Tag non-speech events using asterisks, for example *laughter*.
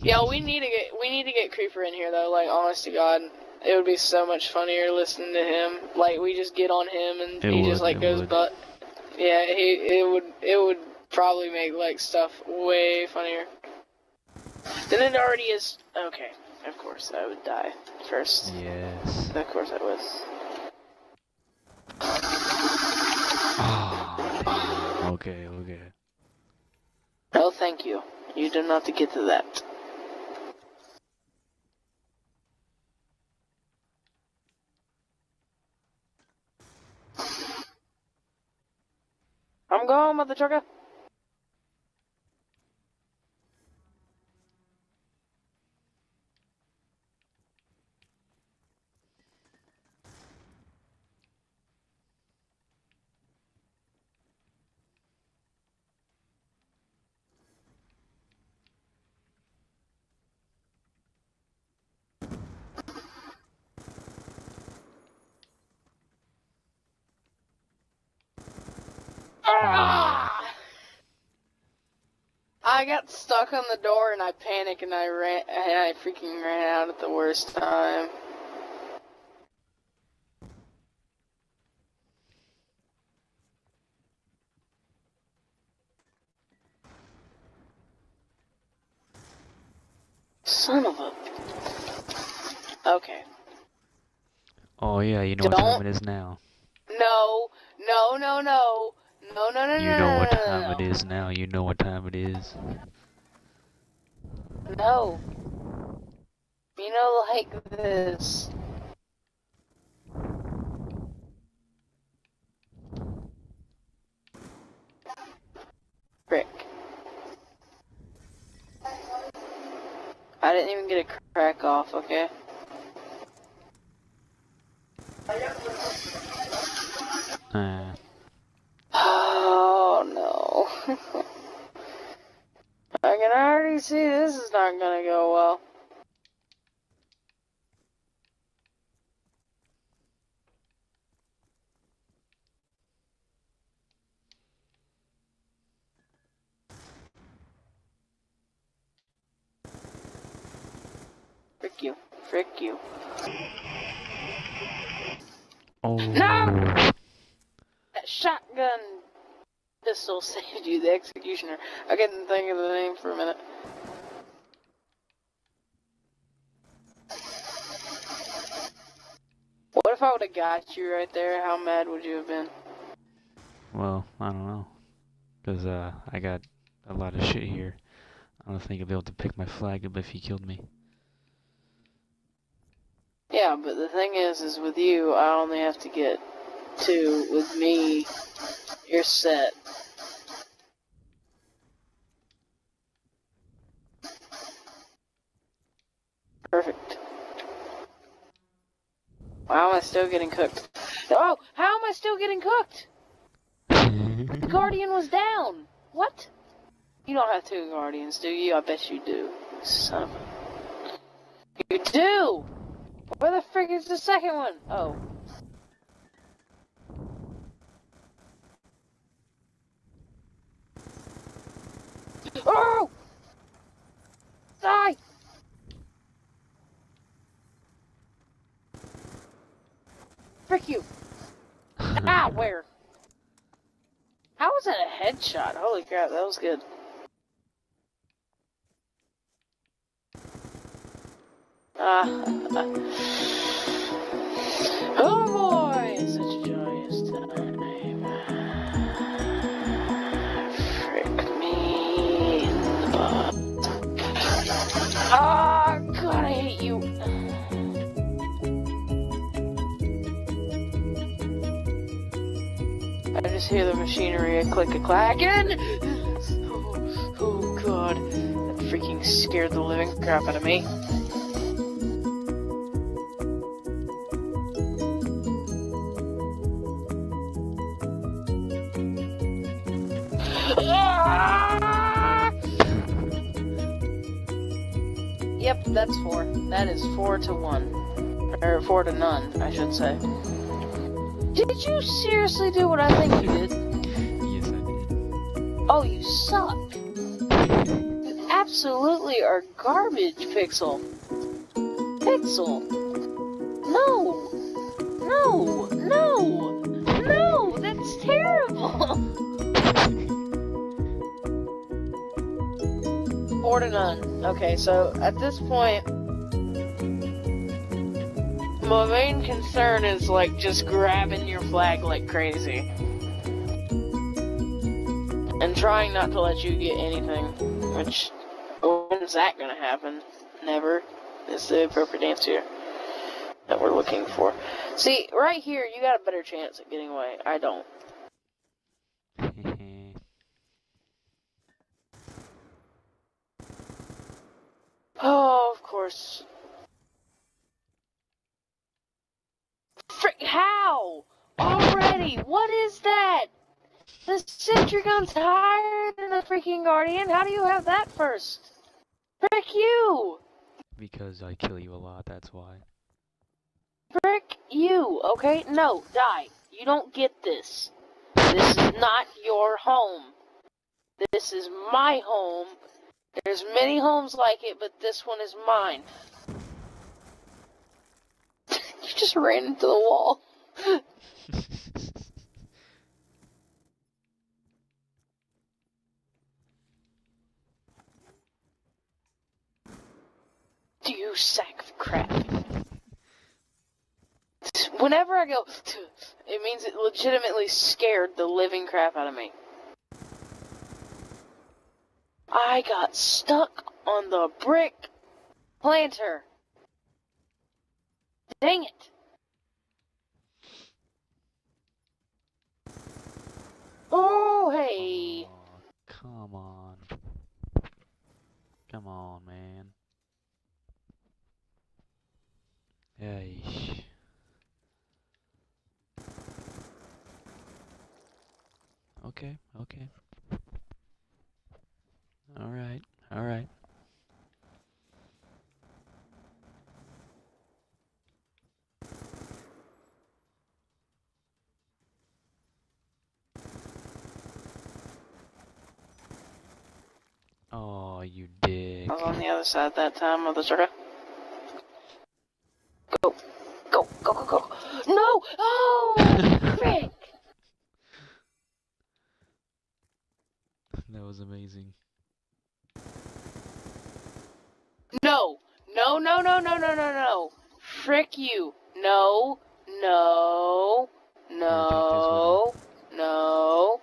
Yeah, we need to get we need to get Creeper in here though. Like, honest to God, it would be so much funnier listening to him. Like, we just get on him and It he would, just like goes would. but. Yeah, he it would it would probably make like stuff way funnier. Than it already is. Okay, of course I would die first. Yes. Of course I was. Oh. Okay, okay. No, thank you. You do not have to get to that. I'm going, mother trucker. Ah! I got stuck on the door and I panicked and I ran and I freaking ran out at the worst time. Son of a. Okay. Oh yeah, you know what time Don't- it is now. No, no, no, no. No, no, no, You no, know no, what no, time no, it is now. You know what time it is. No. You know, like this. Frick. I didn't even get a crack off, okay? Uh, Oh no. I can see this is not gonna go well. Frick you. Frick you. oh. No! That shotgun pistol *laughs* saved you, the executioner. I couldn't think of the name for a minute. What if I would have got you right there? How mad would you have been? Well, I don't know. Because uh, I got a lot of shit here. I don't think I'd be able to pick my flag up if he killed me. Yeah, but the thing is, is with you, I only have to get two. With me, you're set. Why am I still getting cooked? Oh, how am I still getting cooked? The *laughs* Guardian was down. What? You don't have two Guardians, do you? I bet you do. Son of a... You do! Where the frick is the second one? Oh. Oh! Die! You! *laughs* Ah, where? How was that a headshot? Holy crap, that was good. Ah. oh *laughs* hear the machinery a click a clacking. Oh, oh God, that freaking scared the living crap out of me. Yep, that's four. That is four to one. Or four to none, I should say. Did you seriously do what I think you did? yes, I did. Oh, you suck. You absolutely are garbage, Pixel. Pixel. No. No. No. No. That's terrible. *laughs* Four to none. Okay, so at this point, my main concern is like just grabbing your flag like crazy. And trying not to let you get anything. Which, when's that gonna happen? Never is the appropriate answer that we're looking for. See, right here, you got a better chance at getting away. I don't. *laughs* oh, of course. Frick, how? Already? what is that? The sentry gun's higher than the freaking guardian. How do you have that first? Frick you! Because I kill you a lot, that's why. Frick you, okay? No, die. You don't get this. This is not your home. This is my home. There's many homes like it, but this one is mine. *laughs* you just ran into the wall. *laughs* you sack of crap. Whenever I go, it means it legitimately scared the living crap out of me. I got stuck on the brick planter. Dang it. Oh, hey. Oh, come on. Come on, man. Eish. Okay, okay. Alright, alright. Oh, you dick. I was on the other side that time of the circle. Go. Go, go, go, go. No! Oh! Frick! That was amazing. No! No, no, no, no, no, no, no! Frick you! No, no, no! No! No!